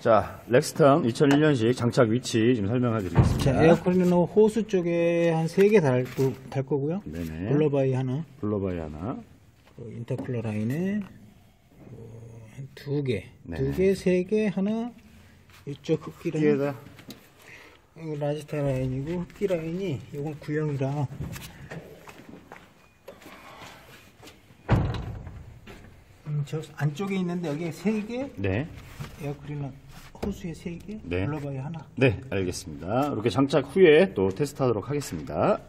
자, 렉스턴 2001년식 장착 위치 좀 설명해 드리겠습니다. 자, 에어컨은 호스 쪽에 한 3개 달, 달 거고요. 네네. blow-by 하나, blow-by 하나. 그 인터쿨러 라인에 어, 한두 개, 네. 두 개, 세 개, 하나, 이쪽 흡기 라인. 이거 라지타 라인이고 흡기 라인이 이건 구형이라 음, 저 안쪽에 있는데 여기에 세 개, 네. 에어컨은 호수에 세 개, 네. 블러바이 하나. 네, 알겠습니다. 이렇게 장착 후에 또 테스트하도록 하겠습니다.